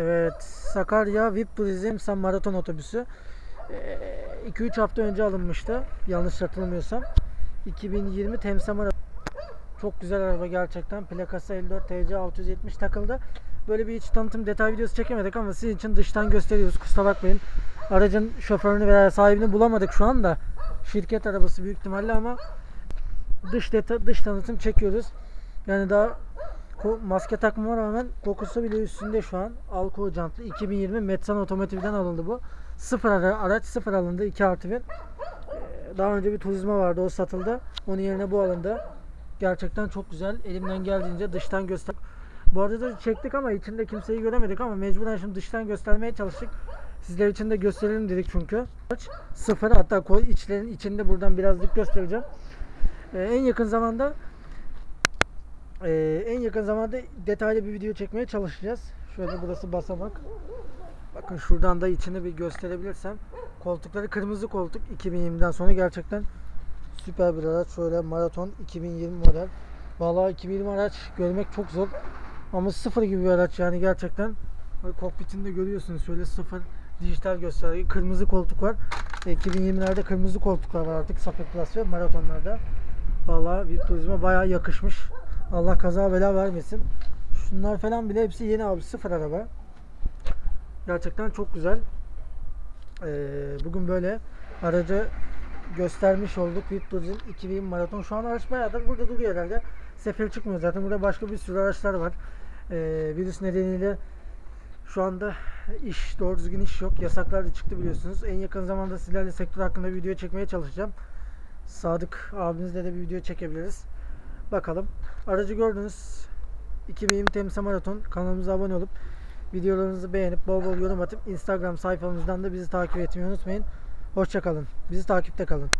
Evet, Sakarya VIP Turizm San Maraton otobüsü. 2-3 hafta önce alınmıştı. Yanlış hatırlamıyorsam. 2020 Temsa. Çok güzel araba gerçekten. Plakası 54 TC 670 takıldı. Böyle bir iç tanıtım detay videosu çekemedik ama sizin için dıştan gösteriyoruz. Kusura bakmayın. Aracın şoförünü veya sahibini bulamadık şu anda. Şirket arabası büyük ihtimalle ama dış deta dış tanıtım çekiyoruz. Yani daha maske takmama rağmen kokusu bile üstünde şu an. Alkool jantlı 2020 Metsan Otomotiv'den alındı bu. Sıfır ara- araç sıfır alındı 2 artı 1. Ee, Daha önce bir turizma vardı o satıldı. Onun yerine bu alındı. Gerçekten çok güzel. Elimden geldiğince dıştan göster. Bu arada da çektik ama içinde kimseyi göremedik ama mecburen şimdi dıştan göstermeye çalıştık. Sizler için de gösterelim dedik çünkü. Sıfır hatta koy içlerin içinde buradan birazcık göstereceğim. Ee, en yakın zamanda ee, en yakın zamanda detaylı bir video çekmeye çalışacağız. Şöyle burası basamak. Bakın şuradan da içini bir gösterebilirsem. Koltukları kırmızı koltuk 2020'den sonra gerçekten süper bir araç. Şöyle maraton 2020 model. Vallahi 2020 araç görmek çok zor. Ama sıfır gibi bir araç yani gerçekten. Böyle kokpitinde görüyorsunuz şöyle sıfır dijital gösterge. Kırmızı koltuk var. E, 2020'lerde kırmızı koltuklar var artık Safir Plus ve maratonlarda. Vallahi bir turizme bayağı yakışmış. Allah kaza bela vermesin. Şunlar falan bile hepsi yeni abi sıfır araba. Gerçekten çok güzel. Ee, bugün böyle aracı göstermiş olduk. VIP Turizm 2000 maraton. Şu an araç bayağıdır burada duruyor herhalde. Sefer çıkmıyor zaten. Burada başka bir sürü araçlar var. Ee, virüs nedeniyle şu anda iş doğru düzgün iş yok. Yasaklar da çıktı biliyorsunuz. En yakın zamanda sizlerle sektör hakkında video çekmeye çalışacağım. Sadık abimizle de bir video çekebiliriz. Bakalım. Aracı gördünüz. 2020 Temsa Maraton. Kanalımıza abone olup videolarımızı beğenip bol bol yorum atıp Instagram sayfamızdan da bizi takip etmeyi unutmayın. Hoşçakalın. Bizi takipte kalın.